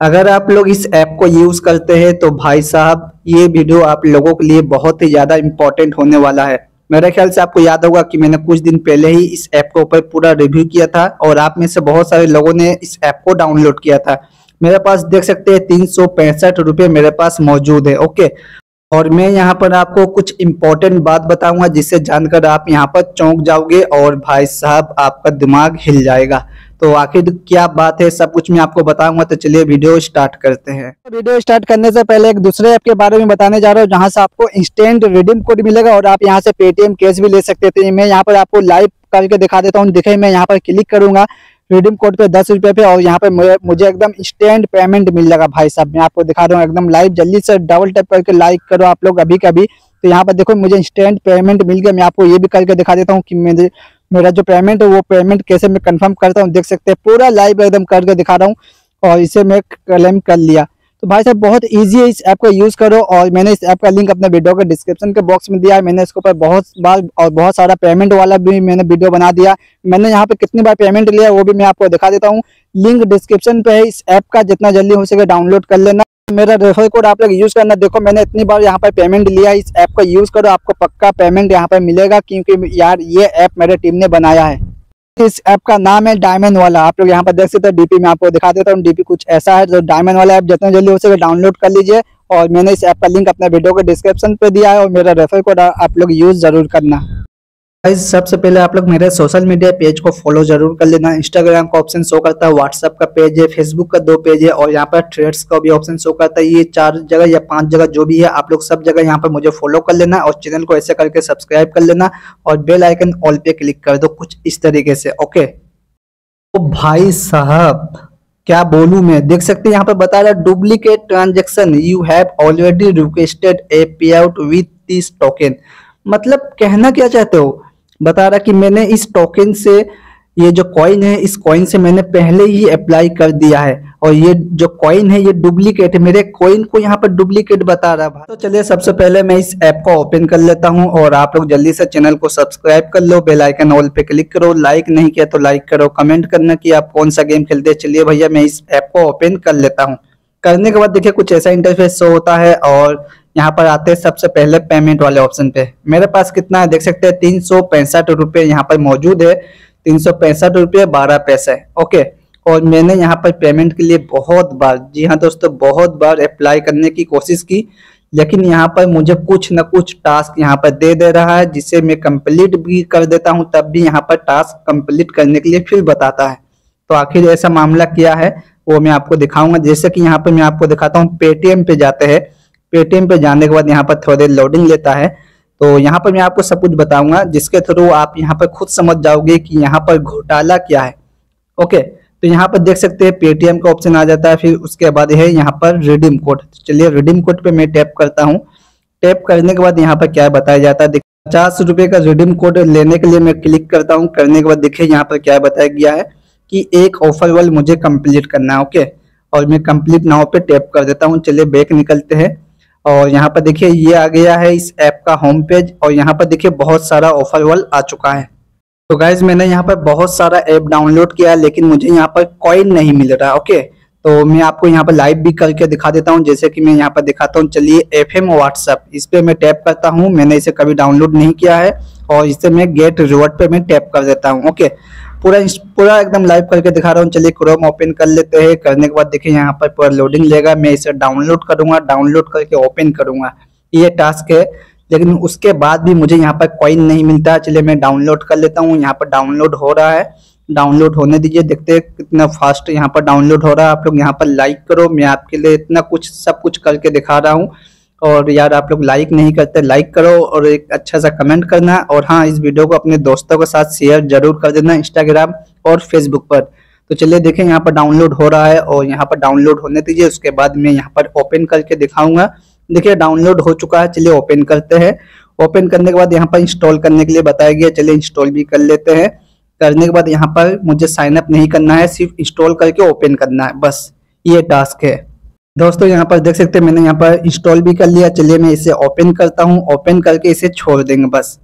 अगर आप लोग इस ऐप को यूज़ करते हैं तो भाई साहब, ये वीडियो आप लोगों के लिए बहुत ही ज़्यादा इम्पोर्टेंट होने वाला है। मेरे ख्याल से आपको याद होगा कि मैंने कुछ दिन पहले ही इस ऐप के ऊपर पूरा रिव्यू किया था, और आप में से बहुत सारे लोगों ने इस ऐप को डाउनलोड किया था। मेरे पास देख सकते हैं, तीन सौ पैंसठ रुपये मेरे पास मौजूद है ओके और मैं यहाँ पर आपको कुछ इम्पोर्टेंट बात बताऊँगा, जिससे जानकर आप यहाँ पर चौंक जाओगे, और भाई साहब, आपका दिमाग हिल जाएगा। तो आखिर क्या बात है? सब कुछ मैं आपको बताऊँगा तो चलिए वीडियो स्टार्ट करते हैं। वीडियो स्टार्ट करने से पहले एक दूसरे ऐप के बारे में बताने जा रहा हूँ, जहाँ से आपको इंस्टेंट रिडीम कोड मिलेगा और आप यहाँ से पेटीएम कैश भी ले सकते थे। मैं यहाँ पर आपको लाइव करके दिखा देता हूँ। दिखे, मैं यहाँ पर क्लिक करूँगा रिडीम कोड पे दस रुपए पे और यहाँ पे मुझे एकदम इंस्टेंट पेमेंट मिल जाएगा भाई साहब। मैं आपको दिखा रहा हूँ, एकदम लाइव जल्दी से डबल टैप करके लाइक करो आप लोग अभी कभी तो यहाँ पर देखो, मुझे इंस्टेंट पेमेंट मिल गया। मैं आपको ये भी करके दिखा देता हूँ कि मेरे मेरा जो पेमेंट है, वो पेमेंट कैसे मैं कंफर्म करता हूँ? देख सकते हैं, पूरा लाइव एकदम करके दिखा रहा हूँ और इसे मैं क्लेम कर लिया। तो भाई साहब, बहुत इजी है इस ऐप का यूज़ करो और मैंने इस ऐप का लिंक अपने वीडियो के डिस्क्रिप्शन के बॉक्स में दिया है। मैंने इसके ऊपर बहुत बार और बहुत सारा पेमेंट वाला भी मैंने वीडियो बना दिया। मैंने यहाँ पे कितनी बार पेमेंट लिया वो भी मैं आपको दिखा देता हूँ। लिंक डिस्क्रिप्शन पे है इस ऐप का, जितना जल्दी हो सके डाउनलोड कर लेना। मेरा रेफर कोड आप लोग यूज़ करना। देखो, मैंने इतनी बार यहाँ पर पेमेंट लिया है इस ऐप का यूज़ करो, आपको पक्का पेमेंट यहाँ पर मिलेगा, क्योंकि यार ये ऐप मेरे टीम ने बनाया है। इस ऐप का नाम है डायमंड वाला। आप लोग यहाँ पर देख सकते हैं डीपी में आपको दिखा देता हूँ डीपी कुछ ऐसा है जो डायमंड वाला ऐप जितना जल्दी हो सके डाउनलोड कर लीजिए, और मैंने इस ऐप का लिंक अपने वीडियो के डिस्क्रिप्शन पे दिया है, और मेरा रेफर कोड आप लोग यूज़ ज़रूर करना। गाइस सबसे पहले आप लोग मेरे सोशल मीडिया पेज को फॉलो ज़रूर कर लेना। इंस्टाग्राम का ऑप्शन शो करता है व्हाट्सएप का पेज है फेसबुक का दो पेज है और यहाँ पर थ्रेड्स का भी ऑप्शन शो करता है। ये चार जगह या पाँच जगह जो भी है, आप लोग सब जगह यहाँ पर मुझे फॉलो कर लेना और चैनल को ऐसे करके सब्सक्राइब कर लेना और बेल आइकन ऑल पे क्लिक कर दो कुछ इस तरीके से ओके तो भाई साहब, क्या बोलू मैं? देख सकते यहाँ पर बता रहा है duplicate transaction you have already requested a payout with this token मतलब कहना क्या चाहते हो? बता रहा कि मैंने इस टोकन से, ये जो कॉइन है, इस कॉइन से मैंने पहले ही अप्लाई कर दिया है। और ये जो कॉइन है, ये डुप्लीकेट है। मेरे कॉइन को यहाँ पर डुप्लीकेट बता रहा है तो चलिए, सबसे पहले मैं इस ऐप को ओपन कर लेता हूँ और आप लोग जल्दी से चैनल को सब्सक्राइब कर लो बेल आइकन ऑल पे क्लिक करो। लाइक नहीं किया तो लाइक करो। कमेंट करना कि आप कौन सा गेम खेलते हैं। चलिए भैया, मैं इस ऐप को ओपन कर लेता हूँ। करने के बाद देखिए, कुछ ऐसा इंटरफेस होता है और यहाँ पर आते हैं सबसे पहले पेमेंट वाले ऑप्शन पे। मेरे पास कितना है? देख सकते हैं, तीन सौ पैंसठ रुपये यहाँ पर मौजूद है। तीन सौ पैंसठ रुपये बारह पैसे। ओके और मैंने यहाँ पर पेमेंट के लिए बहुत बार, जी हाँ दोस्तों, बहुत बार अप्लाई करने की कोशिश की, लेकिन यहाँ पर मुझे कुछ न कुछ टास्क यहाँ पर दे दे रहा है, जिसे मैं कंप्लीट भी कर देता हूँ, तब भी यहाँ पर टास्क कंप्लीट करने के लिए फिर बताता है। तो आखिर ऐसा मामला क्या है, वो मैं आपको दिखाऊँगा। जैसे कि यहाँ पर मैं आपको दिखाता हूँ पेटीएम पे जाते हैं। पेटीएम पे जाने के बाद यहाँ पर थोड़ी देर लोडिंग लेता है। तो यहाँ पर मैं आपको सब कुछ बताऊँगा, जिसके थ्रू आप यहाँ पर खुद समझ जाओगे कि यहाँ पर घोटाला क्या है। ओके तो यहाँ पर देख सकते हैं पेटीएम का ऑप्शन आ जाता है, फिर उसके बाद है यहाँ पर रिडीम कोड चलिए रिडीम कोड पे मैं टैप करता हूँ। टैप करने के बाद यहाँ पर क्या बताया जाता है? पचास रुपए का रिडीम कोड लेने के लिए मैं क्लिक करता हूँ। करने के बाद देखिए यहाँ पर क्या बताया गया है कि एक ऑफ़र वाल मुझे कंप्लीट करना है ओके और मैं कंप्लीट नाव पे टैप कर देता हूँ। चलिए बैक निकलते हैं। और यहाँ पर देखिए, ये आ गया है इस ऐप का होम पेज और यहाँ पर देखिए, बहुत सारा ऑफ़र वॉल आ चुका है। तो गाइज़ मैंने यहाँ पर बहुत सारा ऐप डाउनलोड किया है, लेकिन मुझे यहाँ पर कॉइन नहीं मिल रहा ओके तो मैं आपको यहाँ पर लाइव भी करके दिखा देता हूँ, जैसे कि मैं यहाँ पर दिखाता हूँ, चलिए एफ़ एम व्हाट्सएप इस पे मैं टैप करता हूँ, मैंने इसे कभी डाउनलोड नहीं किया है, और इसे मैं गेट रिवॉर्ड पे मैं टैप कर देता हूँ ओके पूरा पूरा एकदम लाइव करके दिखा रहा हूँ। चलिए क्रोम ओपन कर लेते हैं। करने के बाद देखिए यहाँ पर पूरा लोडिंग लेगा मैं इसे डाउनलोड करूँगा। डाउनलोड करके ओपन करूँगा। ये टास्क है। लेकिन उसके बाद भी मुझे यहाँ पर कॉइन नहीं मिलता। है चलिए मैं डाउनलोड कर लेता हूँ। यहाँ पर डाउनलोड हो रहा है। डाउनलोड होने दीजिए। देखते हैं कितना फास्ट यहाँ पर डाउनलोड हो रहा है। आप लोग यहाँ पर लाइक करो। मैं आपके लिए इतना कुछ, सब कुछ करके दिखा रहा हूँ। और यार आप लोग लाइक नहीं करते लाइक करो और एक अच्छा सा कमेंट करना और हाँ इस वीडियो को अपने दोस्तों के साथ शेयर ज़रूर कर देना इंस्टाग्राम और फेसबुक पर। तो चलिए देखें, यहाँ पर डाउनलोड हो रहा है और यहाँ पर डाउनलोड होने दीजिए, उसके बाद मैं यहाँ पर ओपन करके दिखाऊँगा। देखिए डाउनलोड हो चुका है, चलिए ओपन करते हैं। ओपन करने के बाद यहाँ पर इंस्टॉल करने के लिए बताया गया, चलिए इंस्टॉल भी कर लेते हैं। करने के बाद यहाँ पर मुझे साइन अप नहीं करना है, सिर्फ़ इंस्टॉल करके ओपन करना है, बस, ये टास्क है। दोस्तों, यहाँ पर देख सकते हैं, मैंने यहाँ पर इंस्टॉल भी कर लिया। चलिए, मैं इसे ओपन करता हूँ। ओपन करके इसे छोड़ देंगे बस।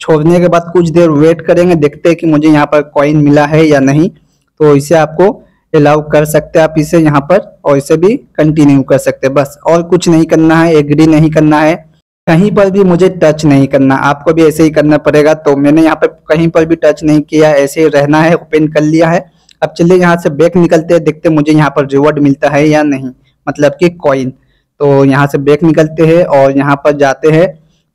छोड़ने के बाद कुछ देर वेट करेंगे, देखते हैं कि मुझे यहाँ पर कॉइन मिला है या नहीं। तो इसे आपको अलाउ कर सकते हैं, आप इसे यहाँ पर और इसे भी कंटिन्यू कर सकते हैं। बस, और कुछ नहीं करना है एग्री नहीं करना है। कहीं पर भी मुझे टच नहीं करना। आपको भी ऐसे ही करना पड़ेगा। तो मैंने यहाँ पर कहीं पर भी टच नहीं किया, ऐसे ही रहना है ओपन कर लिया है। अब चलिए, यहाँ से बैक निकलते हैं, देखते मुझे यहाँ पर रिवॉर्ड मिलता है या नहीं। मतलब कि कॉइन तो यहाँ से बैक निकलते हैं और यहाँ पर जाते हैं।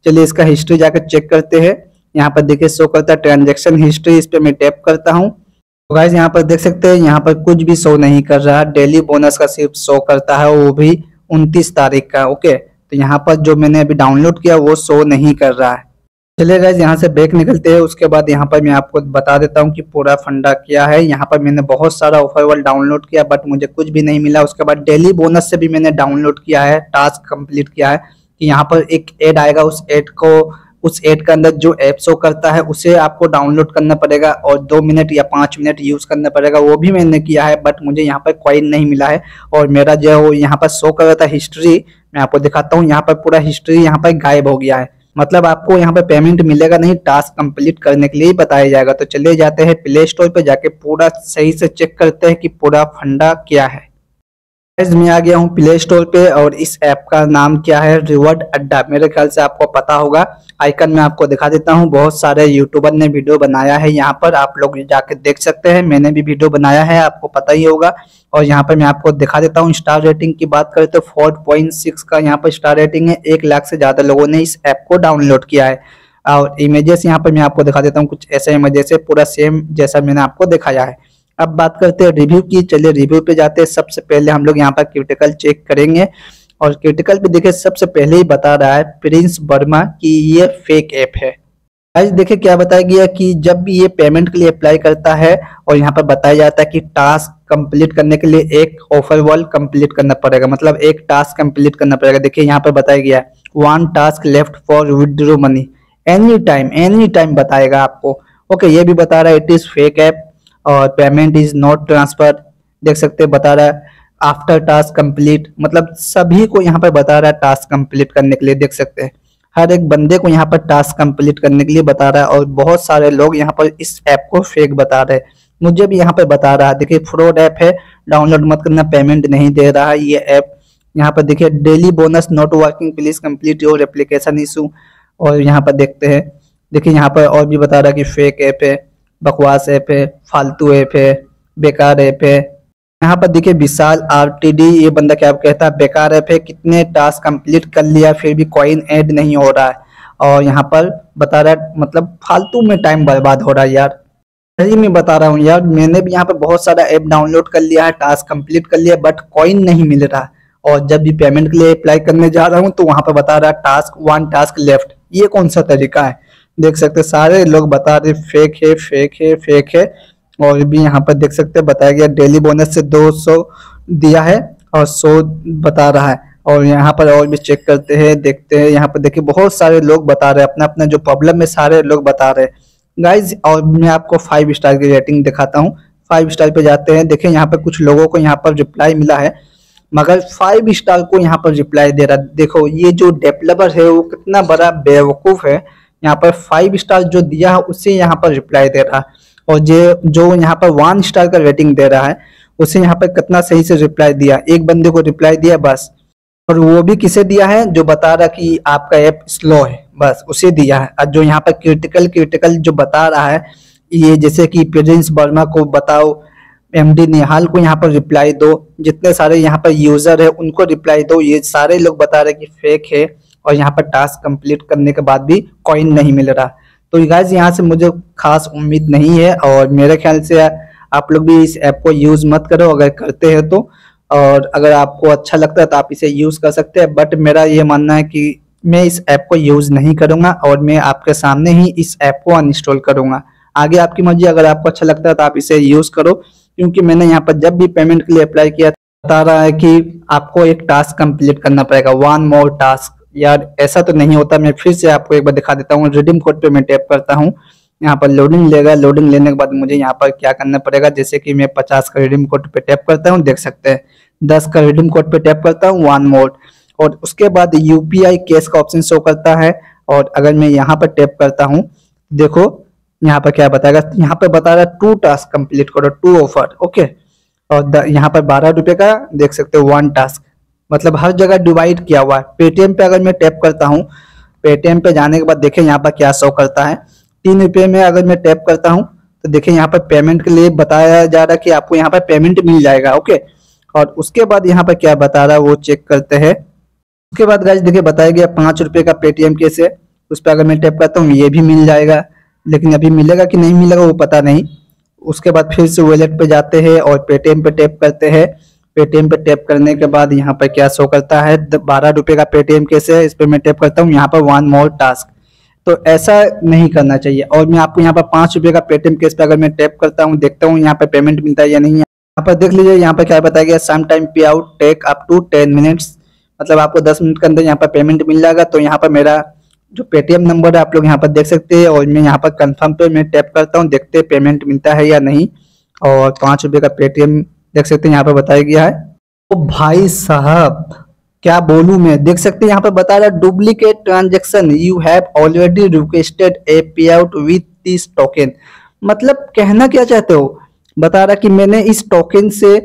चलिए इसका हिस्ट्री जाकर चेक करते हैं। यहाँ पर देखिए शो करता है ट्रांजेक्शन हिस्ट्री इस पर मैं टैप करता हूँ। तो गाइज़ यहाँ पर देख सकते हैं, यहाँ पर कुछ भी शो नहीं कर रहा। डेली बोनस का सिर्फ़ शो करता है, वो भी उनतीस तारीख का ओके तो यहाँ पर जो मैंने अभी डाउनलोड किया, वो शो नहीं कर रहा है। चलिए गाइज़ यहाँ से बैक निकलते हैं। उसके बाद यहाँ पर मैं आपको बता देता हूँ कि पूरा फंडा क्या है। यहाँ पर मैंने बहुत सारा ऑफ़र वाल डाउनलोड किया बट मुझे कुछ भी नहीं मिला। उसके बाद डेली बोनस से भी मैंने डाउनलोड किया है टास्क कंप्लीट किया है कि यहाँ पर एक एड आएगा। उस एड को, उस एड के अंदर जो ऐप शो करता है, उसे आपको डाउनलोड करना पड़ेगा और दो मिनट या पाँच मिनट यूज़ करना पड़ेगा। वो भी मैंने किया है बट मुझे यहाँ पर कॉइन नहीं मिला है। और मेरा जो है वो यहाँ पर शो कर रहा था हिस्ट्री मैं आपको दिखाता हूँ, यहाँ पर पूरा हिस्ट्री यहाँ पर गायब हो गया है। मतलब आपको यहाँ पे पेमेंट मिलेगा नहीं टास्क कंप्लीट करने के लिए ही बताया जाएगा। तो चले जाते हैं प्ले स्टोर पर जाके पूरा सही से चेक करते हैं कि पूरा फंडा क्या है। मैं आ गया हूँ प्ले स्टोर पे और इस ऐप का नाम क्या है? रिवर्ड अड्डा। मेरे ख्याल से आपको पता होगा। आइकन में आपको दिखा देता हूँ। बहुत सारे यूट्यूबर ने वीडियो बनाया है यहाँ पर। आप लोग जाके देख सकते हैं। मैंने भी वीडियो बनाया है। आपको पता ही होगा। और यहाँ पर मैं आपको दिखा देता हूँ। स्टार रेटिंग की बात करें तो फोर का यहाँ पर स्टार रेटिंग है। एक लाख से ज़्यादा लोगों ने इस ऐप को डाउनलोड किया है। और इमेजेस यहाँ पर मैं आपको दिखा देता हूँ। कुछ ऐसे इमेजेस है। पूरा सेम जैसा मैंने आपको दिखाया है। अब बात करते हैं रिव्यू की, चलिए रिव्यू पे जाते हैं। सबसे पहले हम लोग यहाँ पर क्रिटिकल चेक करेंगे। और क्रिटिकल पे देखिए, सबसे पहले ही बता रहा है प्रिंस वर्मा की ये फेक ऐप है। आज देखिए क्या बताया गया कि जब भी ये पेमेंट के लिए अप्लाई करता है और यहाँ पर बताया जाता है कि टास्क कंप्लीट करने के लिए एक ऑफ़र वॉल कंप्लीट करना पड़ेगा। मतलब एक टास्क कंप्लीट करना पड़ेगा। देखिए यहाँ पर बताया गया one task left for withdraw money any time any time बताएगा आपको। ओके ये भी बता रहा है इट इज़ फेक ऐप और पेमेंट इज़ नॉट ट्रांसफ़र देख सकते हैं, बता रहा है आफ्टर टास्क कंप्लीट मतलब सभी को यहाँ पर बता रहा है टास्क कंप्लीट करने के लिए, देख सकते हैं। हर एक बंदे को यहाँ पर टास्क कंप्लीट करने के लिए बता रहा है और बहुत सारे लोग यहाँ पर इस ऐप को फेक बता रहे हैं। मुझे भी यहाँ पर बता रहा है, देखिए फ्रॉड ऐप है डाउनलोड मत करना पेमेंट नहीं दे रहा है ये ऐप यहाँ पर देखिए daily bonus not working please complete your application issue और यहाँ पर देखते हैं, देखिए, यहाँ पर और भी बता रहा है कि फेक ऐप है। बकवास ऐप है फालतू ऐप है बेकार ऐप है यहाँ पर देखिए विशाल आरटीडी ये बंदा क्या कहता है, बेकार ऐप है कितने टास्क कंप्लीट कर लिया, फिर भी कॉइन ऐड नहीं हो रहा है। और यहाँ पर बता रहा है मतलब फालतू में टाइम बर्बाद हो रहा है यार। सही मैं बता रहा हूँ यार, मैंने भी यहाँ पर बहुत सारा ऐप डाउनलोड कर लिया है टास्क कंप्लीट कर लिया बट कॉइन नहीं मिल रहा। और जब भी पेमेंट के लिए अप्लाई करने जा रहा हूँ तो वहाँ पर बता रहा है टास्क वन टास्क लेफ़्ट ये कौन सा तरीका है? देख सकते सारे लोग बता रहे फेक है फेक है फेक है। और भी यहाँ पर देख सकते बताया गया डेली बोनस से 200 दिया है और 100 बता रहा है। और यहाँ पर और भी चेक करते हैं, देखते हैं, यहाँ पर देखिए, बहुत सारे लोग बता रहे हैं अपना अपना जो प्रॉब्लम है सारे लोग बता रहे हैं। गाइज़ और मैं आपको फाइव स्टार की रेटिंग दिखाता हूँ। फाइव स्टार पे जाते हैं देखें यहाँ पर कुछ लोगों को यहाँ पर रिप्लाई मिला है, मगर फाइव स्टार को यहाँ पर रिप्लाई दे रहा देखो, ये जो डेवलपर है, वो कितना बड़ा बेवकूफ़ है। यहाँ पर फाइव स्टार जो दिया है, उसे यहाँ पर रिप्लाई दे रहा है। और जो जो यहाँ पर वन स्टार का रेटिंग दे रहा है, उसे यहाँ पर कितना सही से रिप्लाई दिया। एक बंदे को रिप्लाई दिया, बस। और वो भी किसे दिया है? जो बता रहा कि आपका ऐप स्लो है, बस। उसे दिया है। और जो यहाँ पर क्रिटिकल क्रिटिकल जो बता रहा है, ये जैसे कि प्रिंस वर्मा को बताओ एमडी निहाल को यहाँ पर रिप्लाई दो। जितने सारे यहाँ पर यूज़र है, उनको रिप्लाई दो। ये सारे लोग बता रहे कि फेक है। और यहाँ पर टास्क कंप्लीट करने के बाद भी कॉइन नहीं मिल रहा। तो गाइज़ यहाँ से मुझे खास उम्मीद नहीं है और मेरे ख्याल से आप लोग भी इस ऐप को यूज़ मत करो अगर करते हैं तो। और अगर आपको अच्छा लगता है तो आप इसे यूज़ कर सकते हैं। बट मेरा ये मानना है कि मैं इस ऐप को यूज़ नहीं करूँगा और मैं आपके सामने ही इस ऐप को अनइंस्टॉल करूँगा। आगे आपकी मर्ज़ी, अगर आपको अच्छा लगता है तो आप इसे यूज़ करो। क्योंकि मैंने यहाँ पर जब भी पेमेंट के लिए अप्लाई किया बता रहा है कि आपको एक टास्क कंप्लीट करना पड़ेगा। वन मोर टास्क यार, ऐसा तो नहीं होता। मैं फिर से आपको एक बार दिखा देता हूँ। रिडीम कोड पे मैं टैप करता हूँ। यहाँ पर लोडिंग लेगा। लोडिंग लेने के बाद मुझे यहाँ पर क्या करना पड़ेगा? जैसे कि मैं पचास का रिडीम कोड पे टैप करता हूँ, देख सकते हैं। दस का रिडीम कोड पे टैप करता हूँ वन मोड और उसके बाद यूपीआई कैश का ऑप्शन शो करता है। और अगर मैं यहाँ पर टैप करता हूँ, देखो, यहाँ पर क्या बताएगा? यहाँ पे बता रहा है टू टास्क कंप्लीट करो टू ऑफ़र ओके और यहाँ पर बारह रुपये का, देख सकते हो वन टास्क मतलब हर जगह डिवाइड किया हुआ है। पेटीएम पे अगर मैं टैप करता हूँ पेटीएम पे जाने के बाद देखें यहाँ पर क्या शो करता है। तीन रुपये में अगर मैं टैप करता हूँ तो देखें यहाँ पर पेमेंट के लिए बताया जा रहा है कि आपको यहाँ पर पेमेंट मिल जाएगा ओके और उसके बाद यहाँ पर क्या बता रहा है, वो चेक करते हैं। उसके बाद गाइज़ देखिए बताया गया पाँच रुपये का पेटीएम कैसे उस पर अगर मैं टैप करता हूँ, ये भी मिल जाएगा। लेकिन अभी मिलेगा कि नहीं मिलेगा, वो पता नहीं। उसके बाद फिर से वॉलेट पे जाते हैं और पेटीएम पे टैप करते हैं। पेटीएम पे टैप करने के बाद यहाँ पर क्या शो करता है? बारह रुपए का पेटीएम कैसे है? इस पर मैं टैप करता हूँ। यहाँ पर वन मोर टास्क तो ऐसा नहीं करना चाहिए। और मैं आपको यहाँ पर पाँच रुपए का पेटीएम केस पे अगर मैं टैप करता हूँ, देखता हूँ, यहाँ पे पेमेंट मिलता है या नहीं, यहाँ पर देख लीजिए, यहाँ पर क्या बताया गया some time payout take up to ten minutes मतलब आपको दस मिनट के अंदर यहाँ पर पेमेंट मिल जाएगा। तो यहाँ पर मेरा जो पेटीएम नंबर है, आप लोग यहाँ पर देख सकते हैं। और मैं यहाँ पर कंफर्म पे मैं टैप करता हूँ, देखते पेमेंट मिलता है या नहीं। और पाँच रुपए का पेटीएम देख सकते हैं, यहाँ पर बताया गया है। तो भाई साहब, क्या बोलू मैं? देख सकते हैं, यहाँ पर बता रहा duplicate transaction you have already requested a payout with this token मतलब कहना क्या चाहते हो? बता रहा कि मैंने इस टोकन से,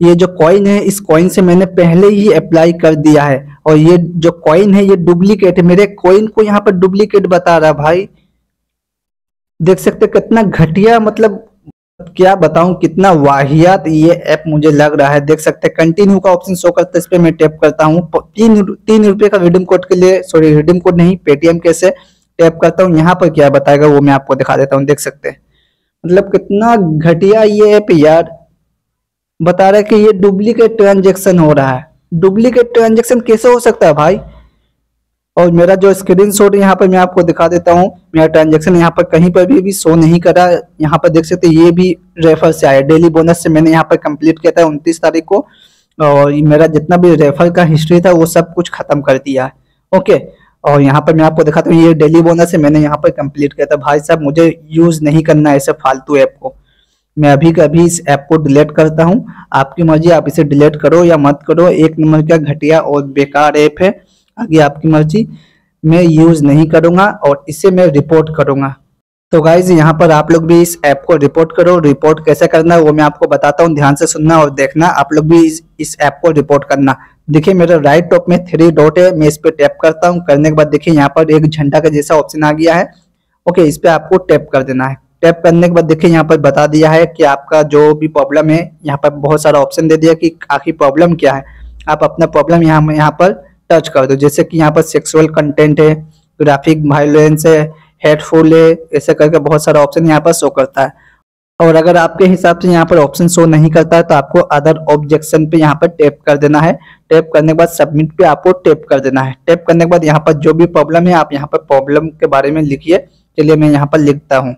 ये जो कॉइन है, इस कॉइन से मैंने पहले ही अप्लाई कर दिया है। और ये जो कॉइन है, ये डुप्लीकेट है। मेरे कॉइन को यहाँ पर डुप्लीकेट बता रहा भाई। देख सकते कितना घटिया मतलब क्या बताऊँ, कितना वाहियात ये ऐप मुझे लग रहा है। देख सकते हैं कंटिन्यू का ऑप्शन शो करता है इस पे मैं टैप करता हूँ। तीन तीन रुपए का रिडीम कोड के लिए सॉरी रिडीम कोड नहीं पेटीएम कैसे टैप करता हूँ। यहाँ पर क्या बताएगा, वो मैं आपको दिखा देता हूँ, देख सकते हैं। मतलब कितना घटिया ये ऐप यार। बता रहा है कि ये डुप्लीकेट ट्रांजेक्शन हो रहा है। डुप्लीकेट ट्रांजेक्शन कैसे हो सकता है भाई? और मेरा जो स्क्रीन शॉट यहाँ पर मैं आपको दिखा देता हूँ। मेरा ट्रांजेक्शन यहाँ पर कहीं पर भी, भी शो नहीं करा। यहाँ पर देख सकते ये भी रेफर से आया। डेली बोनस से मैंने यहाँ पर कंप्लीट किया था उनतीस तारीख को। और मेरा जितना भी रेफर का हिस्ट्री था वो सब कुछ खत्म कर दिया। है ओके और यहाँ पर मैं आपको दिखाता हूँ ये डेली बोनस है मैंने यहाँ पर कंप्लीट किया था। भाई साहब मुझे यूज़ नहीं करना ऐसे फालतू ऐप को। मैं अभी का अभी इस ऐप को डिलीट करता हूँ। आपकी मर्ज़ी आप इसे डिलीट करो या मत करो। एक नंबर का घटिया और बेकार ऐप है। आगे आपकी मर्ज़ी मैं यूज़ नहीं करूँगा और इसे मैं रिपोर्ट करूँगा। तो गाइज़ यहाँ पर आप लोग भी इस ऐप को रिपोर्ट करो। रिपोर्ट कैसे करना है वो मैं आपको बताता हूँ। ध्यान से सुनना और देखना। आप लोग भी इस, इस ऐप को रिपोर्ट करना। देखिए मेरे राइट टॉप में थ्री डॉट है। मैं इस पर टैप करता हूँ। करने के बाद देखिए यहाँ पर एक झंडा का जैसा ऑप्शन आ गया है। ओके इस पे आपको टैप कर देना है। टैप करने के बाद देखिए यहाँ पर बता दिया है कि आपका जो भी प्रॉब्लम है यहाँ पर बहुत सारा ऑप्शन दे दिया कि आखिर प्रॉब्लम क्या है। आप अपना प्रॉब्लम यहाँ यहाँ पर टच कर। दो जैसे कि यहाँ पर सेक्सुअल कंटेंट है ग्राफिक वायलेंस है हेडफुल है, ऐसे करके बहुत सारा ऑप्शन यहाँ पर शो करता है। और अगर आपके हिसाब से यहाँ पर ऑप्शन शो नहीं करता है तो आपको अदर ऑब्जेक्शन पे यहाँ पर टैप कर देना है। टैप करने के बाद सबमिट पे आपको टैप कर देना है। टैप करने के बाद यहाँ पर जो भी प्रॉब्लम है, आप यहाँ पर प्रॉब्लम के बारे में लिखिए। चलिए मैं यहाँ पर लिखता हूँ।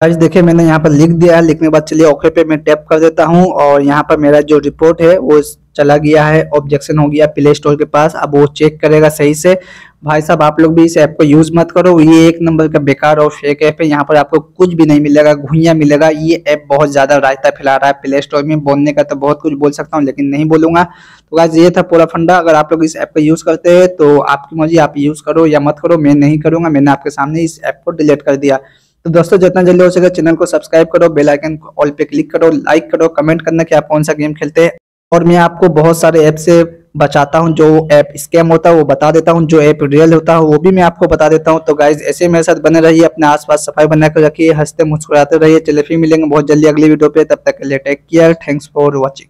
आज देखिए मैंने यहाँ पर लिख दिया है। लिखने के बाद चलिए ओके पे मैं टैप कर देता हूँ। और यहाँ पर मेरा जो रिपोर्ट है, वो चला गया है ऑब्जेक्शन हो गया प्ले स्टोर के पास। अब वो चेक करेगा सही से। भाई साहब, आप लोग भी इस ऐप को यूज़ मत करो। ये एक नंबर का बेकार और फेक ऐप है। यहाँ पर आपको कुछ भी नहीं मिलेगा, घुइया मिलेगा। ये ऐप बहुत ज़्यादा रायता फैला रहा है प्ले स्टोर में। बोलने का तो बहुत कुछ बोल सकता हूँ, लेकिन नहीं बोलूँगा। तो गाइज़ ये था पूरा फंडा। अगर आप लोग इस ऐप का यूज़ करते हैं तो आपकी मर्ज़ी, आप यूज़ करो या मत करो। मैं नहीं करूँगा। मैंने आपके सामने इस ऐप को डिलीट कर दिया। तो दोस्तों, जितना जल्दी हो सके चैनल को सब्सक्राइब करो बेल आइकन ऑल पे क्लिक करो लाइक करो कमेंट करना कि आप कौन सा गेम खेलते हैं। और मैं आपको बहुत सारे ऐप से बचाता हूँ, जो ऐप स्कैम होता है, वो बता देता हूँ, जो ऐप रियल होता है, वो भी मैं आपको बता देता हूँ। तो गाइज़ ऐसे मेरे साथ बने रहिए, अपने आसपास सफ़ाई बनाकर रखिए, हँसते मुस्कुराते रहिए, चले फिर मिलेंगे बहुत जल्दी अगली वीडियो पे, तब तक के लिए take care thanks for watching